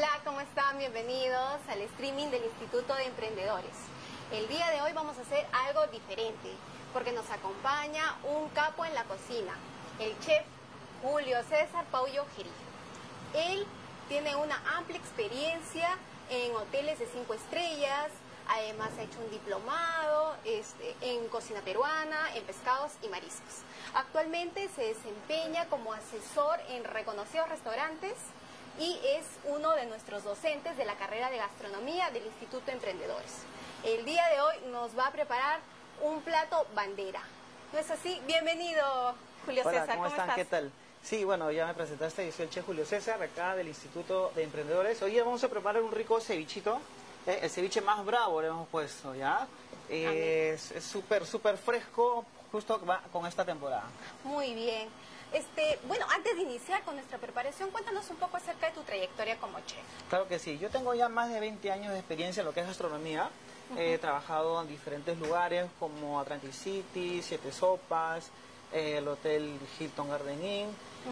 Hola, ¿cómo están? Bienvenidos al streaming del Instituto de Emprendedores. El día de hoy vamos a hacer algo diferente, porque nos acompaña un capo en la cocina, el chef Julio César Paullo Giri. Él tiene una amplia experiencia en hoteles de cinco estrellas, además ha hecho un diplomado este, en cocina peruana, en pescados y mariscos. Actualmente se desempeña como asesor en reconocidos restaurantes y es uno de nuestros docentes de la carrera de gastronomía del Instituto Emprendedores. El día de hoy nos va a preparar un plato bandera. ¿No es así? Bienvenido, Julio Hola, César. ¿cómo, están? ¿Qué tal? Sí, bueno, ya me presentaste, yo soy el chef Julio César, acá del Instituto de Emprendedores. Hoy vamos a preparar un rico cevichito, eh, el ceviche más bravo le hemos puesto, ¿ya? Eh, es súper, súper fresco, justo va con esta temporada. Muy bien. Este, bueno, antes de iniciar con nuestra preparación, cuéntanos un poco acerca de tu trayectoria como chef. Claro que sí, yo tengo ya más de 20 años de experiencia en lo que es gastronomía. He trabajado en diferentes lugares como Atlantic City, Siete Sopas, eh, el Hotel Hilton Garden Inn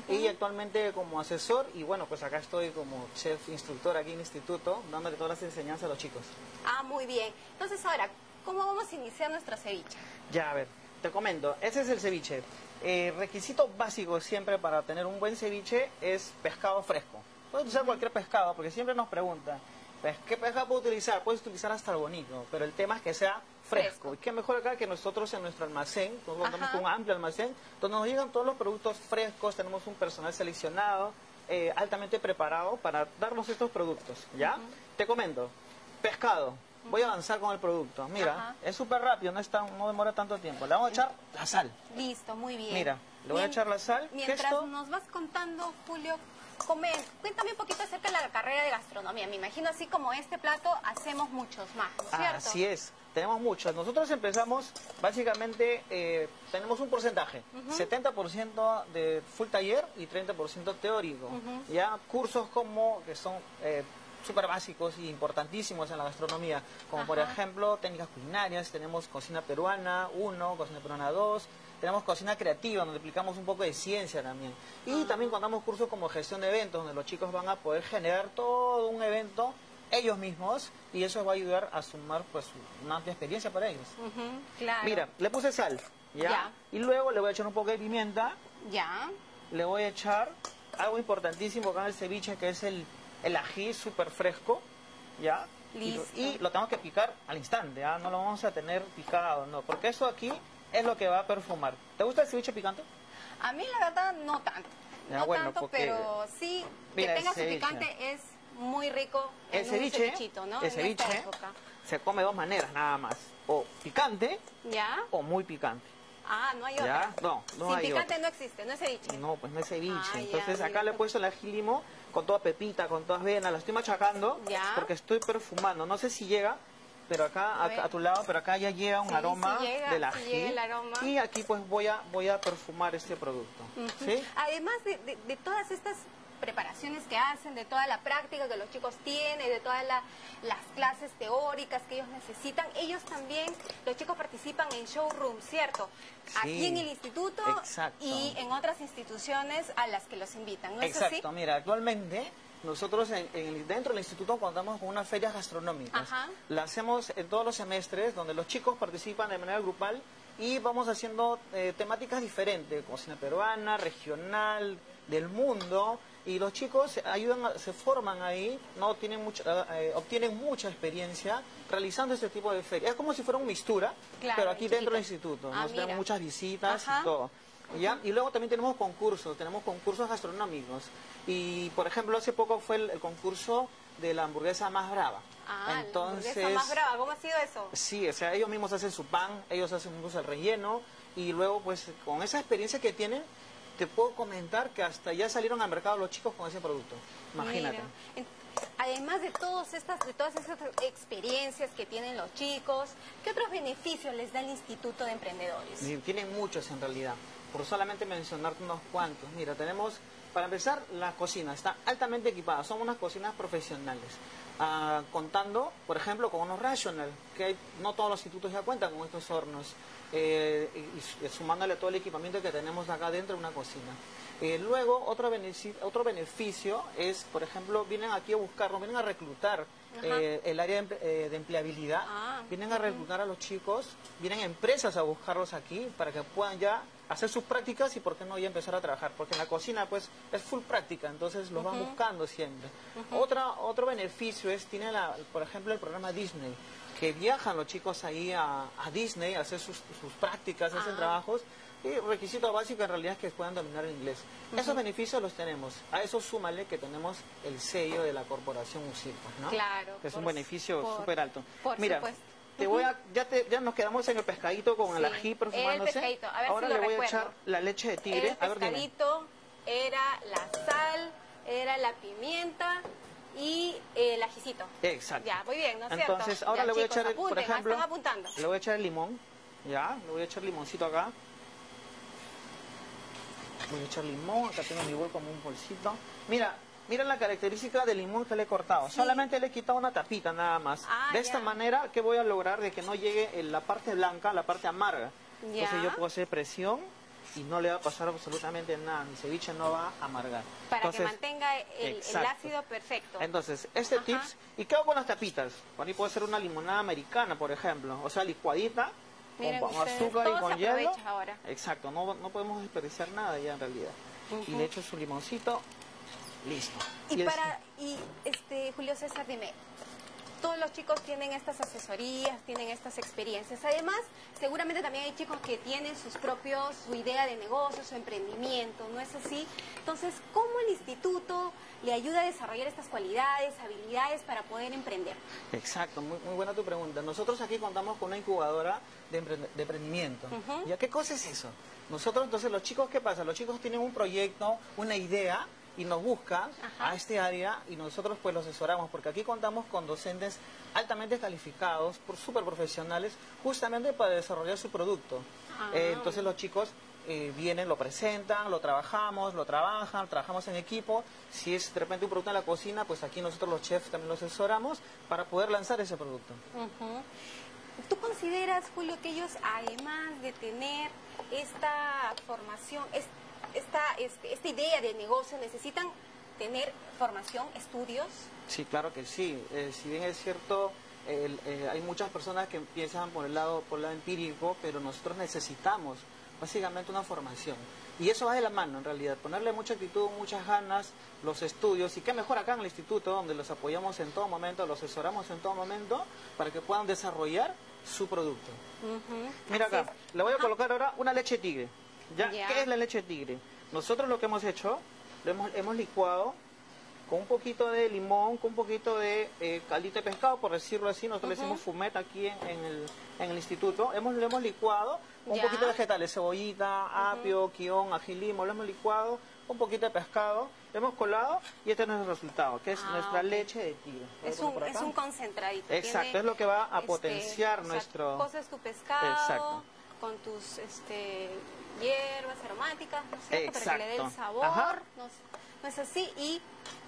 y actualmente como asesor y bueno, pues acá estoy como chef instructor aquí en el instituto dándole todas las enseñanzas a los chicos. Ah, muy bien. Entonces ahora, ¿cómo vamos a iniciar nuestra ceviche? Ya, a ver, te comento, ese es el ceviche. Eh, requisito básico siempre para tener un buen ceviche es pescado fresco. Puedes usar cualquier pescado porque siempre nos preguntan, pues, ¿qué pescado puedo utilizar? Puedes utilizar hasta el bonito, pero el tema es que sea fresco. Fresco. Y qué mejor acá que nosotros en nuestro almacén, nosotros contamos Ajá. con un amplio almacén, donde nos llegan todos los productos frescos, tenemos un personal seleccionado, eh, altamente preparado para darnos estos productos, ¿ya? Te comento, pescado. Voy a avanzar con el producto. Mira, Ajá. es súper rápido, no, es tan- no demora tanto tiempo. Le vamos a echar la sal. Listo, muy bien. Mira, le voy a echar la sal. Mientras Esto- nos vas contando, Julio, cuéntame un poquito acerca de la carrera de gastronomía. Me imagino así como este plato hacemos muchos más, ¿no es cierto? Así es, tenemos muchos. Nosotros empezamos, básicamente, eh, tenemos un porcentaje, 70% de full taller y 30% teórico. Ya cursos como, que son eh, súper básicos y importantísimos en la gastronomía, como por Ajá. ejemplo técnicas culinarias, tenemos cocina peruana 1, cocina peruana 2, tenemos cocina creativa, donde aplicamos un poco de ciencia también. Y también contamos cursos como gestión de eventos, donde los chicos van a poder generar todo un evento ellos mismos y eso va a ayudar a sumar pues una amplia experiencia para ellos. Ujú, claro. Mira, le puse sal, ¿ya? Ya. Y luego le voy a echar un poco de pimienta, Ya. le voy a echar algo importantísimo acá en el ceviche que es el, el ají súper fresco, ¿ya? Y Listo. Y, lo tenemos que picar al instante, ¿ya? No lo vamos a tener picado, no, porque eso aquí es lo que va a perfumar. ¿Te gusta el ceviche picante? A mí la verdad no tanto. Ya, no bueno, tanto, porque- pero sí Mira, que tenga su picante es muy rico El en un ceviche, cevichito, ¿no? el En ceviche se come de dos maneras nada más, o picante ¿Ya? o muy picante. Ah, no hay ¿Ya? otra. No, no Sin hay picante otra. no existe, no es ceviche. No, pues no es ceviche. Ah, ya, Entonces acá le he puesto el ají limo con toda pepita, con todas venas, la estoy machacando Ya. porque estoy perfumando. No sé si llega, pero acá A a, tu lado, pero acá ya llega un Sí, aroma sí llega, del ají. aroma. Y aquí pues voy a voy a perfumar este producto. Además de, de- de todas estas preparaciones que hacen, de toda la práctica que los chicos tienen, de todas la- las clases teóricas que ellos necesitan, ellos también, los chicos participan en showroom, ¿cierto? Aquí en el instituto exacto. y en otras instituciones a las que los invitan, ¿no es Exacto, así? mira, actualmente nosotros en, en dentro del instituto contamos con unas ferias gastronómicas. Ajá. La hacemos en todos los semestres donde los chicos participan de manera grupal y vamos haciendo eh, temáticas diferentes, cocina peruana, regional, del mundo y los chicos ayudan, se forman ahí, no tienen mucha, eh, obtienen mucha experiencia realizando este tipo de ferias. Es como si fuera un mistura, Claro, pero aquí dentro del instituto. Ah, Nos mira. muchas visitas Ajá. y todo. ¿Ya? Y luego también tenemos concursos, tenemos concursos gastronómicos. Y, por ejemplo, hace poco fue el, el concurso de la hamburguesa más brava. Ah, Entonces, la hamburguesa más brava, ¿cómo ha sido eso? sí, o sea, ellos mismos hacen su pan, ellos hacen incluso el relleno. Y luego, pues, con esa experiencia que tienen, te puedo comentar que hasta ya salieron al mercado los chicos con ese producto. Imagínate. Mira, Además de, todas estas, de todas estas experiencias que tienen los chicos, ¿qué otros beneficios les da el Instituto de Emprendedores? Tienen muchos en realidad. Por solamente mencionarte unos cuantos. Mira, tenemos, para empezar, la cocina. Está altamente equipada. Son unas cocinas profesionales. Ah, contando, por ejemplo, con unos rational, que hay- no todos los institutos ya cuentan con estos hornos. eh, y, y sumándole todo el equipamiento que tenemos acá dentro de una cocina. Eh, luego, otro beneficio, otro beneficio es, por ejemplo, vienen aquí a buscarnos, vienen a reclutar eh, el área de, de empleabilidad, Ah, vienen a reclutar a los chicos, vienen empresas a buscarlos aquí para que puedan ya hacer sus prácticas y por qué no ya empezar a trabajar, porque en la cocina pues es full práctica, entonces los van buscando siempre. Otra, otro beneficio es, tiene la, por ejemplo el programa Disney, que viajan los chicos ahí a, a Disney a hacer sus, sus prácticas, hacen Ah. trabajos y requisito básico en realidad es que puedan dominar el inglés. Esos beneficios los tenemos. A eso súmale que tenemos el sello de la corporación UCIR, pues, ¿no? Claro, Que es un beneficio súper alto. por Mira, supuesto. Te voy a, ya, te- ya nos quedamos en el pescadito con el ají el perfumándose. pescadito. A ver si Ahora lo le voy recuerdo. a echar la leche de tigre. El a ver, dime. pescadito, era la sal, era la pimienta y el ajicito. Exacto. Ya, muy bien, ¿no es cierto? Entonces, ahora Ya, le voy chicos, a echar, por apunten, ah, ejemplo, Están apuntando. le voy a echar el limón. Ya, le voy a echar limoncito acá. Voy a echar limón, acá tengo mi bol como un bolsito. Mira, mira la característica del limón que le he cortado. Sí. Solamente le he quitado una tapita nada más. Ah, de esta ya. manera, ¿qué voy a lograr? De que no llegue en la parte blanca, la parte amarga. Ya. Entonces yo puedo hacer presión y no le va a pasar absolutamente nada. Mi ceviche no va a amargar. Para Entonces, que mantenga el, ácido perfecto. entonces, este Ajá. tips, ¿y qué hago con las tapitas? Por ahí puede ser una limonada americana, por ejemplo, o sea, licuadita, Miren con, ustedes, azúcar y con hielo. ahora. Exacto, no, no podemos desperdiciar nada ya en realidad. Y le echo su limoncito, listo. Y para, y este, Julio César, dime, todos los chicos tienen estas asesorías, tienen estas experiencias. Además, seguramente también hay chicos que tienen sus propios, su idea de negocio, su emprendimiento, ¿no es así? Entonces, ¿cómo el instituto le ayuda a desarrollar estas cualidades, habilidades para poder emprender? Exacto, muy, muy buena tu pregunta. Nosotros aquí contamos con una incubadora de, emprend- de emprendimiento. Ujú. ¿Ya qué cosa es eso? Nosotros, entonces, los chicos, ¿qué pasa? Los chicos tienen un proyecto, una idea, y nos buscan Ajá. a este área y nosotros pues los asesoramos, porque aquí contamos con docentes altamente calificados, por súper profesionales, justamente para desarrollar su producto. Ah. Eh, entonces los chicos eh, vienen, lo presentan, lo trabajamos, lo trabajan, trabajamos en equipo. Si es de repente un producto en la cocina, pues aquí nosotros los chefs también los asesoramos para poder lanzar ese producto. Ujú. ¿Tú consideras, Julio, que ellos, además de tener esta formación, esta, este- esta idea de negocio, necesitan tener formación, estudios? Sí, claro que sí. Eh, si bien es cierto, el- eh, hay muchas personas que empiezan por el lado por el lado empírico, pero nosotros necesitamos básicamente una formación. Y eso va de la mano, en realidad. Ponerle mucha actitud, muchas ganas, los estudios. Y qué mejor acá en el instituto, donde los apoyamos en todo momento, los asesoramos en todo momento, para que puedan desarrollar su producto. Mira acá, le voy a colocar ahora una leche tigre. ¿Ya? Ya. ¿Qué es la leche tigre? Nosotros lo que hemos hecho, lo hemos, hemos licuado con un poquito de limón, con un poquito de eh, caldito de pescado, por decirlo así. Nosotros le decimos fumet aquí en, en el, en el instituto. Hemos, lo hemos licuado con un Ya. poquito de vegetales, cebollita, apio, quión, ají limo. Lo hemos licuado, un poquito de pescado, lo hemos colado y este es nuestro resultado, que es Ah, nuestra leche de tigre. ¿Lo Es un, es un concentradito. Exacto, Tiene, es lo que va a este, potenciar o sea, nuestro... Coces tu pescado Exacto. Con tus este, hierbas aromáticas, ¿no es cierto? Para que le dé el sabor. ¿no es, no es así? Y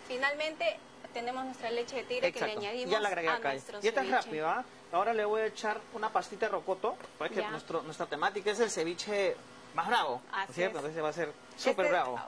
finalmente tenemos nuestra leche de tigre que le añadimos Ya la agregué a acá. nuestro Y esta es rápido, ¿ah? Ahora le voy a echar una pastita de rocoto, porque Ya. nuestro, nuestra temática es el ceviche más bravo, ¿no Así cierto? es. Entonces va a ser súper Este- bravo,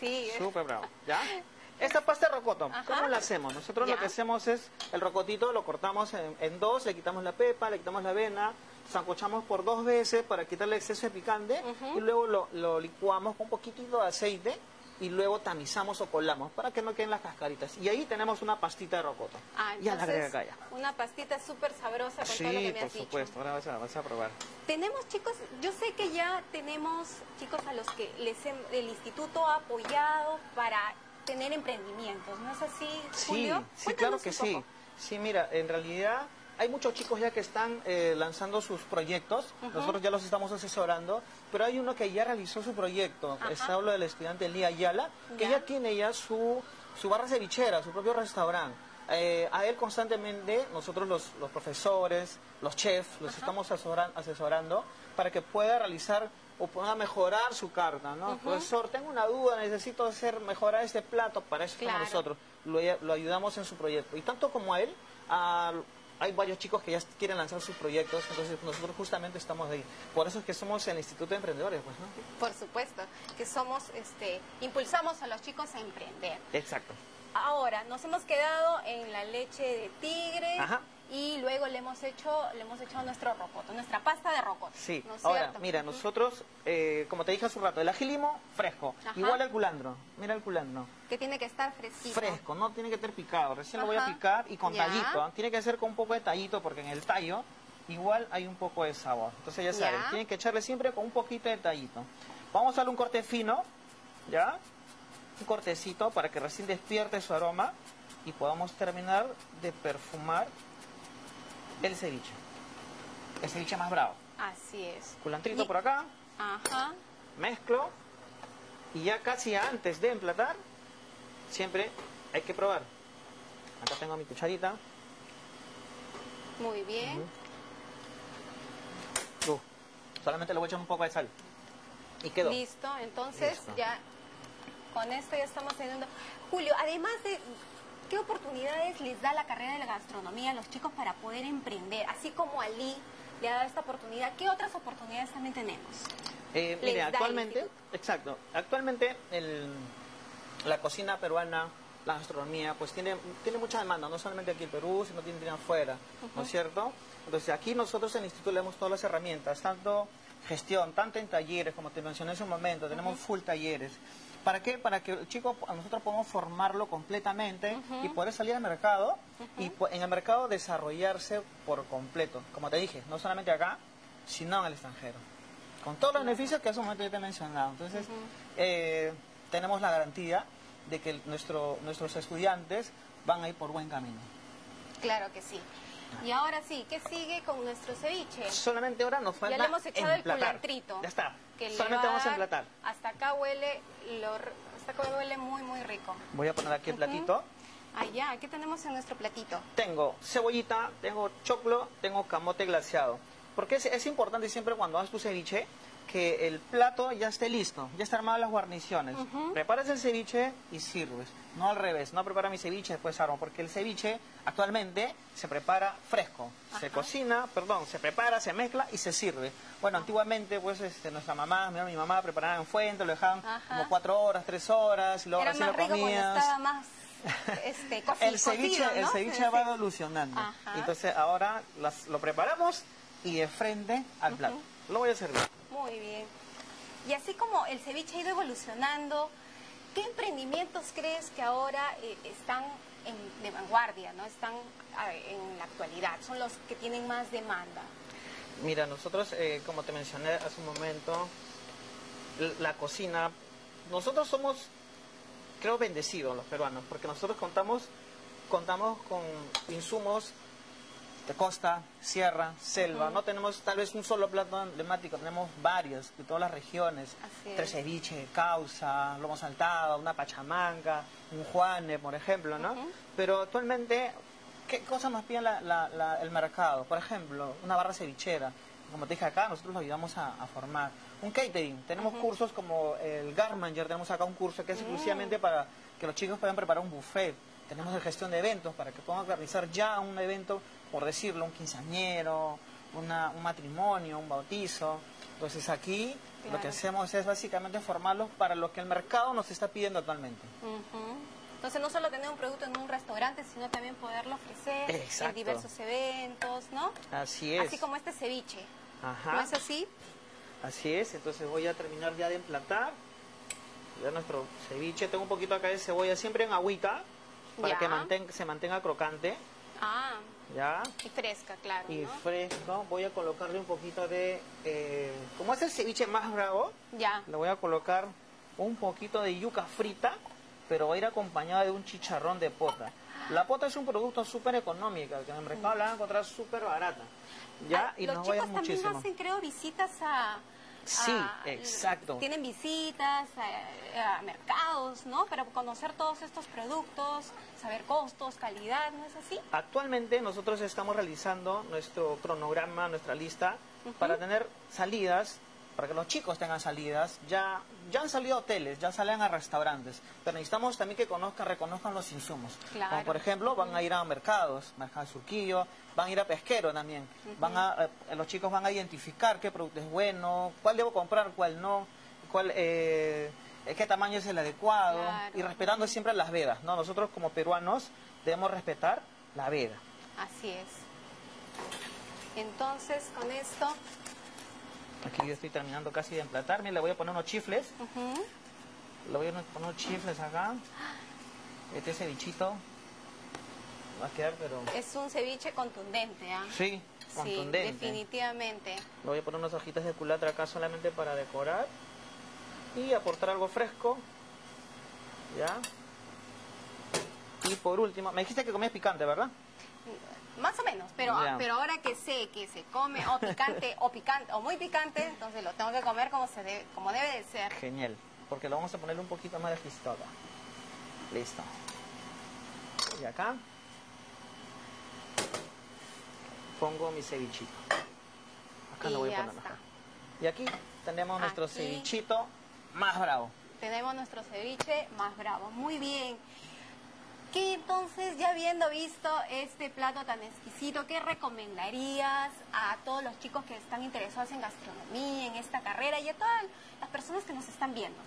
Sí, súper bravo, ¿ya? Esta pasta de rocoto, Ajá. ¿cómo la hacemos? Nosotros lo que hacemos es, el rocotito lo cortamos en, en dos, le quitamos la pepa, le quitamos la avena, sancochamos por dos veces para quitarle exceso de picante y luego lo, lo licuamos con un poquitito de aceite y luego tamizamos o colamos para que no queden las cascaritas. Y ahí tenemos una pastita de rocoto. Ah, ya la agrega acá ya. Una pastita súper sabrosa con todo lo que Sí, me por has dicho. supuesto. Ahora vas a, vas a probar. Tenemos chicos, yo sé que ya tenemos chicos a los que les el instituto ha apoyado para tener emprendimientos, ¿no es así, Sí, Julio? sí, Cuéntanos claro que sí. Sí, mira, en realidad hay muchos chicos ya que están eh, lanzando sus proyectos. Nosotros ya los estamos asesorando, pero hay uno que ya realizó su proyecto. Ajá. Está hablo del estudiante Lía Ayala, que Ya. ya tiene ya su, su barra cevichera, su propio restaurante. Eh, a él constantemente, nosotros los, los profesores, los chefs, los Ajá. estamos asesoran- asesorando para que pueda realizar o pueda mejorar su carta, ¿no? Ujú. Profesor, tengo una duda, necesito hacer mejorar este plato, para eso estamos nosotros lo, lo ayudamos en su proyecto. Y tanto como a él, a hay varios chicos que ya quieren lanzar sus proyectos, entonces nosotros justamente estamos ahí. Por eso es que somos el Instituto de Emprendedores, pues, ¿no? Por supuesto, que somos, este, impulsamos a los chicos a emprender. Exacto. Ahora, nos hemos quedado en la leche de tigre Ajá. Y luego le hemos hecho, le hemos echado nuestro rocoto, nuestra pasta de rocoto. Sí, ¿no es ahora, cierto? mira, nosotros, eh, como te dije hace un rato, el agilimo fresco, Ajá. igual el culandro, mira el culandro, Que tiene que estar fresquito. fresco, no tiene que estar picado, recién lo voy a picar y con Ya. tallito, ¿ah? tiene que ser con un poco de tallito porque en el tallo igual hay un poco de sabor, entonces ya saben, tienen que echarle siempre con un poquito de tallito. Vamos a darle un corte fino, ¿ya? Un cortecito para que recién despierte su aroma y podamos terminar de perfumar el ceviche. El ceviche más bravo. Así es. Culantrito Y- por acá, Ajá. mezclo y ya casi antes de emplatar, siempre hay que probar. Acá tengo mi cucharita. Muy bien. Uh, solamente le voy a echar un poco de sal. Y quedó. Listo, entonces Listo. ya con esto ya estamos teniendo. Julio, además de qué oportunidades les da la carrera de la gastronomía a los chicos para poder emprender, así como Ali le ha dado esta oportunidad, ¿qué otras oportunidades también tenemos? Eh, mire, actualmente, exacto, actualmente el- la cocina peruana, la gastronomía, pues tiene, tiene mucha demanda, no solamente aquí en Perú, sino también afuera, ¿no es cierto? Entonces aquí nosotros en el instituto le damos todas las herramientas, tanto gestión, tanto en talleres, como te mencioné hace un momento, tenemos full talleres. ¿Para qué? Para que el chico, a nosotros podamos formarlo completamente y poder salir al mercado y po- en el mercado desarrollarse por completo. Como te dije, no solamente acá, sino en el extranjero con todos los beneficios que hace un momento yo te he mencionado. Entonces, eh, tenemos la garantía de que el- nuestro, nuestros estudiantes van a ir por buen camino. Claro que sí. Y ahora sí, ¿qué sigue con nuestro ceviche? Solamente ahora nos falta Ya le hemos echado el culantrito. Ya está. Que le Solamente va vamos a dar- emplatar. Hasta acá huele, lo hasta acá huele muy, muy rico. Voy a poner aquí el Ujú. platito. Allá, ¿qué tenemos en nuestro platito? Tengo cebollita, tengo choclo, tengo camote glaseado. Porque es, es importante siempre cuando hagas tu ceviche que el plato ya esté listo, ya están armadas las guarniciones. Preparas el ceviche y sirves. No al revés, no prepara mi ceviche y después armo, porque el ceviche actualmente se prepara fresco. Se cocina, perdón, se prepara, se mezcla y se sirve. Bueno, antiguamente pues este, nuestra mamá, mi, mi mamá preparaban en fuente, lo dejaban Ajá. como cuatro horas, tres horas, y luego Era recién más lo rico comías. estaba más este, coci- El ceviche, cocido, el ceviche Sí, va evolucionando. Ajá. Entonces ahora las- lo preparamos y de frente al plato. Lo voy a servir. Muy bien. Y así como el ceviche ha ido evolucionando, ¿qué emprendimientos crees que ahora eh, están en- de vanguardia, no están en la actualidad? Son los que tienen más demanda. Mira, nosotros, eh, como te mencioné hace un momento, la cocina, nosotros somos, creo, bendecidos los peruanos, porque nosotros contamos, contamos con insumos de costa, sierra, selva. No tenemos tal vez un solo plato emblemático, tenemos varios de todas las regiones. Tres es. ceviche, causa, lomo saltado, una pachamanca, un juane, por ejemplo, ¿no? Pero actualmente, ¿qué cosas nos pide la- la- la- el mercado? Por ejemplo, una barra cevichera. Como te dije acá, nosotros lo ayudamos a, a formar. Un catering. Tenemos cursos como el Garmanger, tenemos acá un curso que es exclusivamente para que los chicos puedan preparar un buffet. Tenemos de gestión de eventos para que puedan organizar ya un evento, por decirlo, un quinceañero, una- un matrimonio, un bautizo. Entonces aquí lo que Claro. hacemos es básicamente formarlos para lo que el mercado nos está pidiendo actualmente. Ujú. Entonces no solo tener un producto en un restaurante, sino también poderlo ofrecer en Exacto. diversos eventos, ¿no? Así es. Así como este ceviche. Ajá. ¿No es así? Así es, entonces voy a terminar ya de emplatar. Ya nuestro ceviche, tengo un poquito acá de cebolla, siempre en agüita, para Ya. que manten- se mantenga crocante, Ah, ¿ya? y fresca, claro, Y ¿no? fresco, voy a colocarle un poquito de... eh, como es el ceviche más bravo, Ya. le voy a colocar un poquito de yuca frita, pero va a ir acompañada de un chicharrón de pota. La pota es un producto súper económico, que en el mercado la van a encontrar súper barata. ¿ya? Ah, y los nos chicos también muchísimo. hacen, creo, visitas a... Sí, a- exacto. Tienen visitas a, a mercados, ¿no? Para conocer todos estos productos, saber costos, calidad, ¿no es así? Actualmente nosotros estamos realizando nuestro cronograma, nuestra lista, para tener salidas para que los chicos tengan salidas, ya, ya han salido a hoteles, ya salen a restaurantes, pero necesitamos también que conozcan, reconozcan los insumos. Claro. Como por ejemplo, van a ir a mercados, mercado de Surquillo, van a ir a pesquero también. van a, eh, los chicos van a identificar qué producto es bueno, cuál debo comprar, cuál no, cuál, eh, qué tamaño es el adecuado, Claro. y respetando siempre las vedas. ¿no? Nosotros como peruanos debemos respetar la veda. Así es. Entonces, con esto, Aquí yo estoy terminando casi de emplatarme, le voy a poner unos chifles. Le voy a poner unos chifles acá. Este cevichito va a quedar, pero... es un ceviche contundente, ¿ah? Sí, contundente. Sí, definitivamente. Le voy a poner unas hojitas de culatra acá solamente para decorar. Y aportar algo fresco. ¿Ya? Y por último, me dijiste que comías picante, ¿verdad? Más o menos, pero, pero ahora que sé que se come o picante o picante o muy picante, entonces lo tengo que comer como se debe, como debe de ser. Genial. Porque lo vamos a ponerle un poquito más de jistola. Listo. Y acá pongo mi cevichito. Acá Y lo voy a poner está. acá. Y aquí tenemos nuestro cevichito más bravo. Tenemos nuestro ceviche más bravo. Muy bien. ¿Qué entonces, ya habiendo visto este plato tan exquisito, qué recomendarías a todos los chicos que están interesados en gastronomía, en esta carrera y a todas las personas que nos están viendo?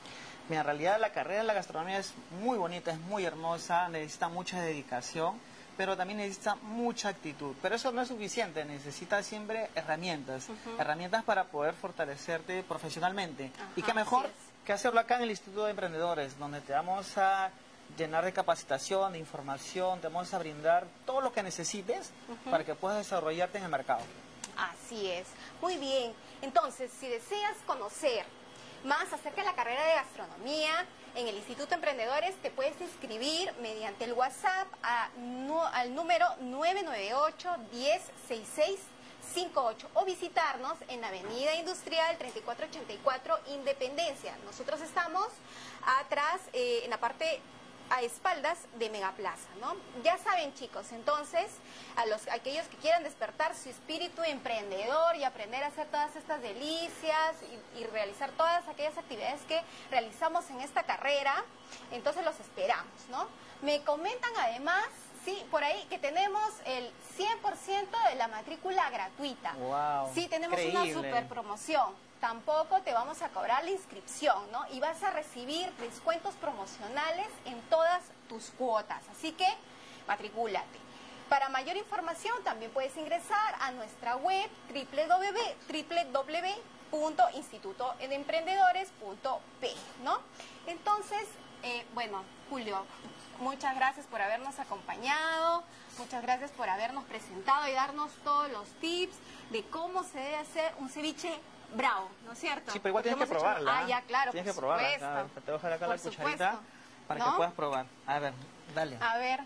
Mira, en realidad la carrera de la gastronomía es muy bonita, es muy hermosa, necesita mucha dedicación, pero también necesita mucha actitud. Pero eso no es suficiente, necesitas siempre herramientas, herramientas para poder fortalecerte profesionalmente. y qué mejor que hacerlo acá en el Instituto de Emprendedores, donde te vamos a llenar de capacitación, de información, te vamos a brindar todo lo que necesites para que puedas desarrollarte en el mercado. Así es. Muy bien. Entonces, si deseas conocer más acerca de la carrera de gastronomía en el Instituto Emprendedores, te puedes inscribir mediante el WhatsApp a nu- al número 998-106658 o visitarnos en Avenida Industrial 3484 Independencia. Nosotros estamos atrás, eh, en la parte a espaldas de Megaplaza, ¿no? Ya saben, chicos, entonces, a los aquellos que quieran despertar su espíritu emprendedor y aprender a hacer todas estas delicias y, y realizar todas aquellas actividades que realizamos en esta carrera, entonces los esperamos, ¿no? Me comentan además, sí, por ahí que tenemos el 100% de la matrícula gratuita. Wow, Sí, tenemos una super promoción. Tampoco te vamos a cobrar la inscripción, ¿no? Y vas a recibir descuentos promocionales en todas tus cuotas. Así que matricúlate. Para mayor información también puedes ingresar a nuestra web www.institutoemprendedores.p, ¿no? Entonces, eh, bueno, Julio, muchas gracias por habernos acompañado, muchas gracias por habernos presentado y darnos todos los tips de cómo se debe hacer un ceviche bravo, ¿no es cierto? Sí, pero igual Porque tienes que hecho- probarla. Ah, ya, claro, Tienes que probarla. Te voy a dejar acá Por la cucharita supuesto. para ¿No? que puedas probar. A ver, dale. A ver.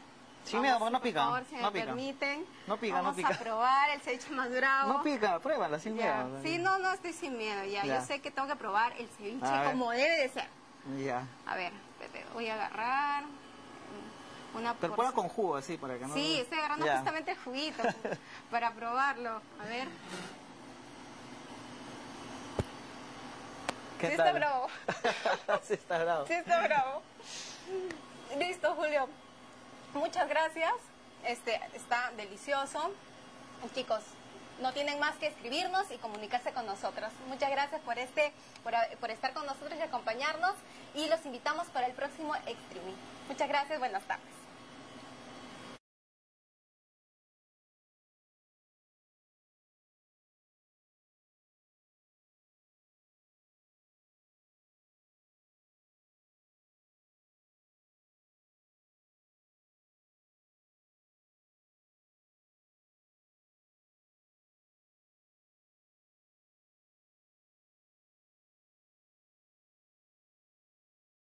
Sí, vamos, no pica, Por favor, si no me pica. permiten. No pica, no vamos pica. a probar el ceviche más bravo. No pica, pruébala sin Ya. miedo. Sí, no, no estoy sin miedo. Ya. Ya. yo sé que tengo que probar el ceviche como debe de ser. Ya. A ver, voy a agarrar una Pero prueba con jugo así para que no. Sí, estoy agarrando Ya. justamente el juguito para probarlo. A ver. ¿Qué sí tal? está bravo. sí está bravo. Sí está bravo. Listo, Julio. Muchas gracias. Este está delicioso. Chicos, no tienen más que escribirnos y comunicarse con nosotros. Muchas gracias por este, por, por estar con nosotros y acompañarnos. Y los invitamos para el próximo streaming. Muchas gracias, buenas tardes.